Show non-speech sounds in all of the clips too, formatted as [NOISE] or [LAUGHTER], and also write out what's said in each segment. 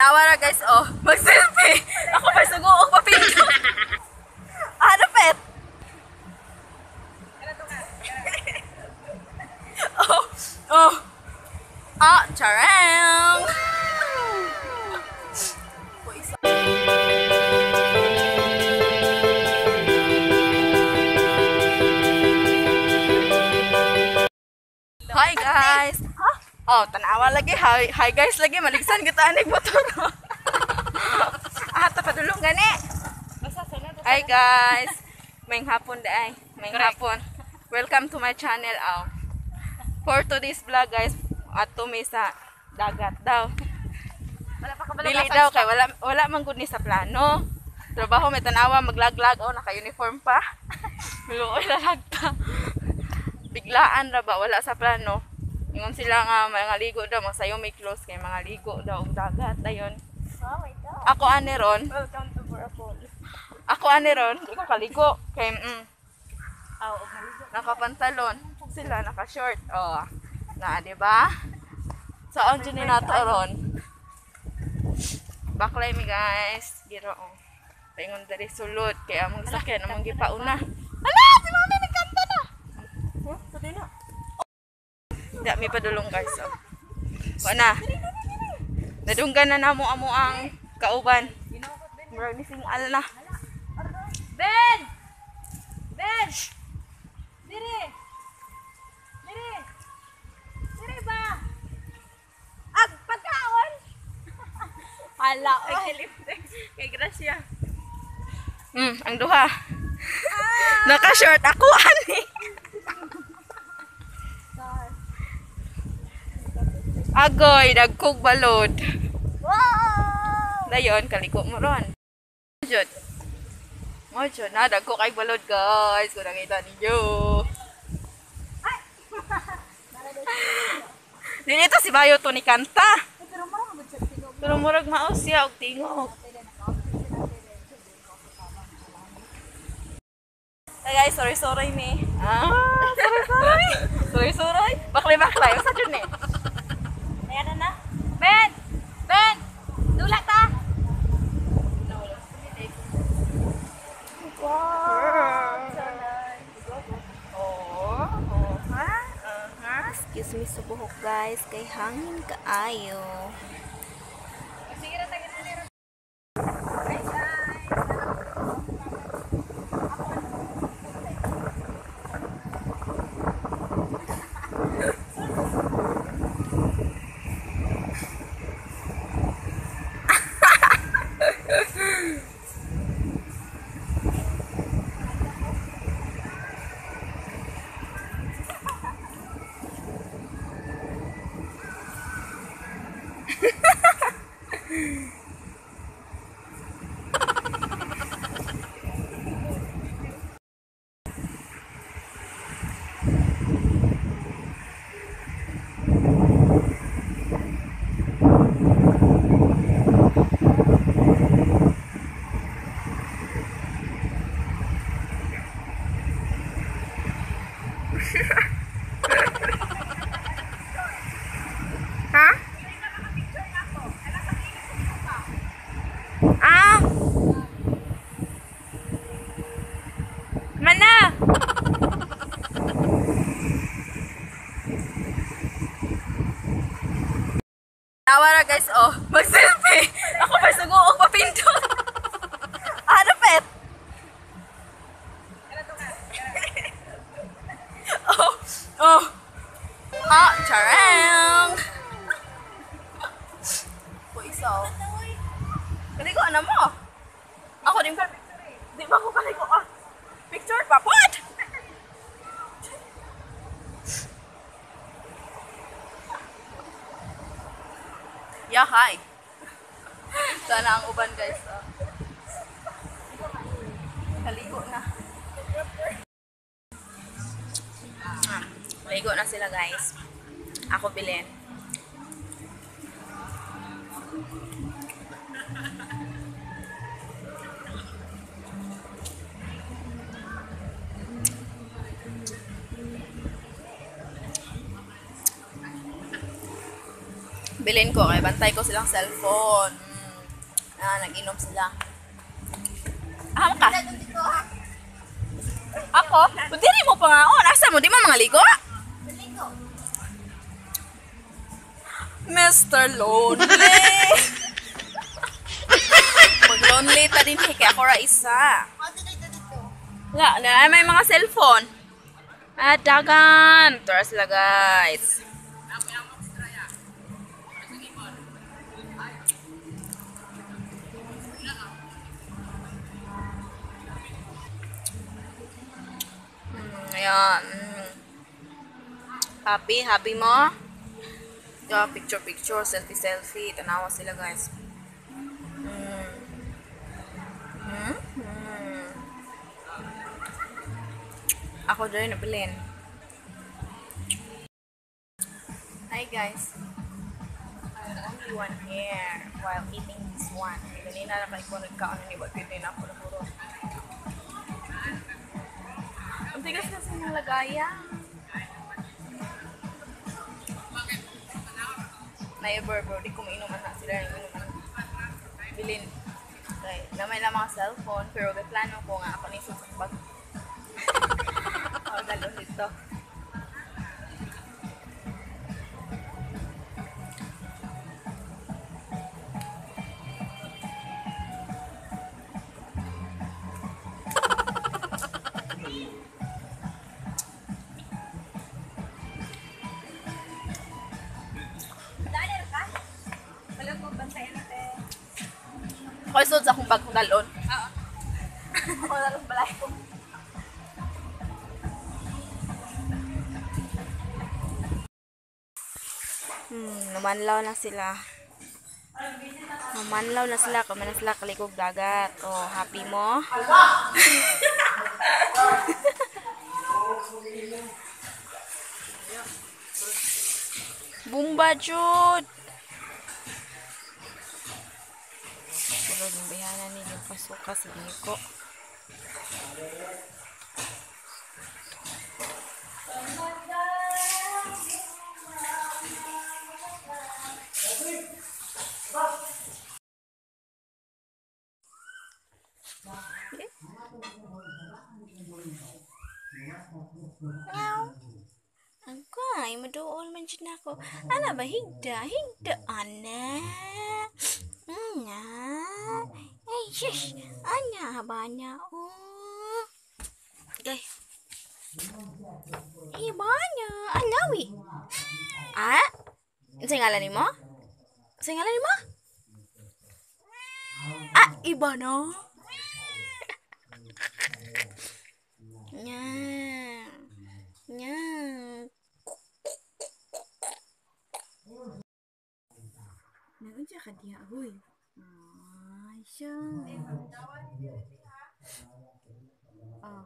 Nawara guys, oh. Mag-selfie. Ako pa suguok pa pinto. Ano pet? oh, oh. Ah, charang. Hi guys. Oh, tanawa lagi. Hi, hi guys lagi. Maligsan kita anig motor. ah, tapadulong gani. Hi guys. May hapon day. May hapon. Welcome to my channel. Oh. For today's vlog guys, ato may sa dagat daw. Wala pa Dili daw kay wala wala man gud ni sa plano. Trabaho may tanawa maglaglag oh naka-uniform pa. [LAUGHS] Luoy lalag pa. Biglaan ra ba wala sa plano. Ingon sila nga mga ligo daw masayo may close kay mga ligo daw og dagat dayon. Oh my God. Ako ani ron. Welcome to Burapol. Ako ani ron, ko kaligo kay mm, Aw, og maligo. nakapantalon. Sila naka-short. Oh. Na, di ba? Saan dyan ni nato ron? Baklay mi guys. Giro oh. Paingon dari sulod kaya among sakyan among gipauna. Hala, si mami nagkanta na. Huh? Pwede na. Di mi padulong guys. Oh. Wala na. Nadunggan na namo amo ang kauban. Murag ni singal na. Ben! Ben! Diri! Diri! Diri ba? Ag, pagkaon! [LAUGHS] Hala, oy. Kay Gracia. Hmm, ang duha. Naka-short ako ani. Agoy, dagkog balod. Wow! Dayon, kaliko mo ron. Jud. Mo jud na dagko kay balod guys. Kung nakita ninyo. [LAUGHS] Dili ito si Bayo to ni kanta. Pero murag mao siya og tingog. Hey guys, sorry sorry ni. Ah, sorry sorry. [LAUGHS] sorry sorry. Baklay baklay sa jud ni. Ayan na na. Ben! Ben! Dula ta! Wow! So nice. Oh, oh, ha? Excuse me sa buhok guys, kay hangin kaayo. Sige na tayo na Ha? Ah! Mana? Nawara guys, oh. Mag-selfie. Ako pa suguok pa pinto. ano pet? oh, oh. Ah, charang. Po isa. oh. Kaligo na mo. Ako din ka. Di ba ako kaligo? Ah, picture pa. What? Yeah, hi. Sana ang uban guys. Oh. Kaligo na. Maligo na sila guys. Ako bilin. Bilin ko kay bantay ko silang cellphone. Mm. Ah, nag-inom sila. Aham ka? Ako? Dili mo pa nga. Oh, nasa mo? Di mo mga ligo? Mr. Lonely. [LAUGHS] Mag-lonely ta din kaya ako ra isa. Wala na, may mga cellphone. Ah, dagan. Tura sila guys. Ayan. Mm. Happy? Happy mo? Yeah, picture picture, selfie selfie. Tanawa sila guys. Mm. Mm. Mm. Ako dyan nabilin. Hi guys. I'm only one here while eating this one. Ganina na kayo nagkaon ni Wag din ako na Ang tigas na sa mga lagaya. Never bro, di ko mainuman na sila yung inuman. Bilin. Okay. Namay lang mga cellphone, pero plano ko nga ako ni susukbag. [LAUGHS] oh, dalon dito. Ako isod sa akong bagong dalon. Ako na [LAUGHS] lang balay ko. Hmm, namanlaw na sila. Namanlaw na sila. Kami na sila kalikog dagat. Oh, happy mo? [LAUGHS] Bumba, Jud! Pero yung bayanan ni yung pasuka sa Niko. Ang kay, maduol man dyan ako. Ana ba, higda, higda, ana. Ana. Ay, shush. Ana, ba niya, oh. Gay. Iba niya, alawi. Ah? Sa ngalan ni mo? Sa ngalan ni mo? Ah, iba no? Nya. Nya. Naunsa ka diya, huy. Ay, siya. Oh.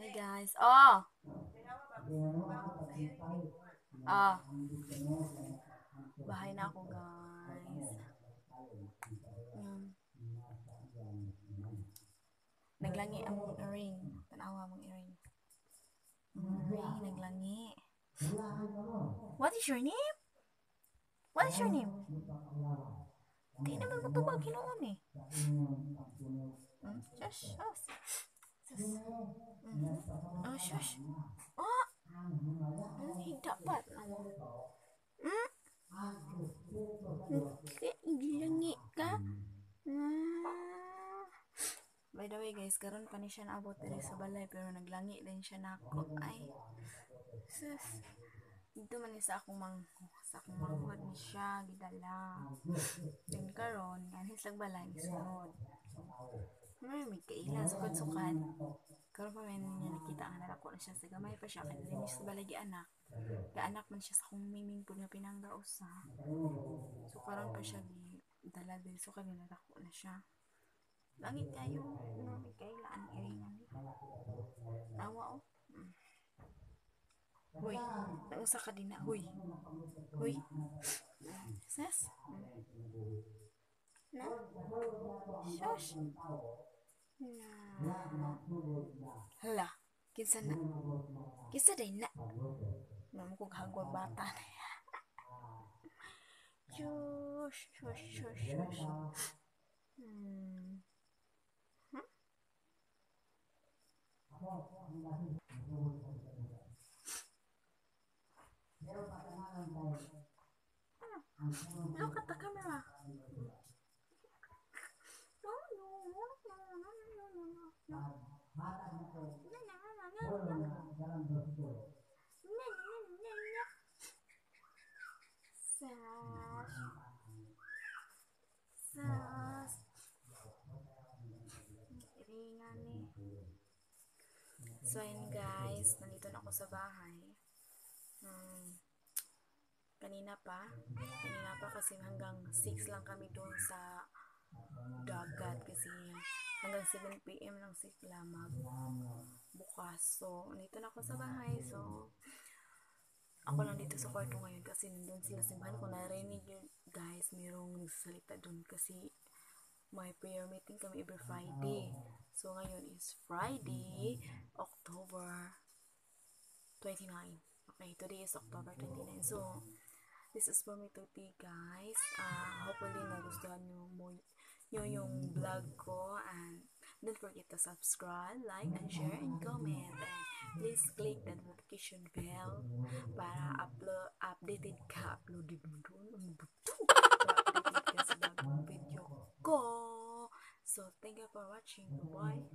Hi guys. Oh. Oh. Bahay na ako, guys. Mm. Naglangi ang mong earring. Tanawa mong earring. Earring, naglangi. What is your name? What is your name? Di naman matubag hinoon eh. Hmm? Shush, shush. Sus. Mhm. Oh, shush. Oh! Hmm, hindi dapat. Hmm? Kaya ilangi ka? Ah. By the way guys, karon pa ni siya naabot diri sa balay pero naglangi din siya nako. Ay. Sus. Dito man sa akong mang sa akong manghod ni siya gidala. Then karon, anhi sa balay sunod. May may kaila sukad sukad. Karon pa man niya nakita ang narako na siya sa gamay pa siya kay dili sa balay anak. Ga anak man siya sa akong miming pud nga pinangga usa. So karon pa siya gi dala din so kami narako na siya. Langit kayo, no, may kailaan iringan. Awa oh. Hoy, nausa ka din na. Hoy. Hoy. Ses? Na? Shush. Na. Hala. Kinsa na? Kinsa day na? Mamo kong hagwag bata na yan. Shush, shush, shush, shush. Hmm. Look at the camera. Sash. Sash. Iringan ni. So, ayun guys. Nandito na ako sa bahay. Hmm. Kanina pa. Kanina pa kasi hanggang 6 lang kami doon sa dagat kasi hanggang 7 p.m. lang sila mag bukas. So, nandito na ako sa bahay. So, ako lang dito sa kwarto ngayon kasi nandun sila simbahan. Kung narinig yun, guys, mayroong nagsasalita doon kasi may prayer meeting kami every Friday. So, ngayon is Friday, October 29. Okay, today is October 29. So, this is for me today, guys. Uh, hopefully, nagustuhan nyo mo nyo yung vlog ko and don't forget to subscribe, like, and share, and comment. And please click the notification bell para upload, updated ka. Uploaded mo doon. Ba to? Para updated ka sa bagong video ko. So, thank you for watching. Bye.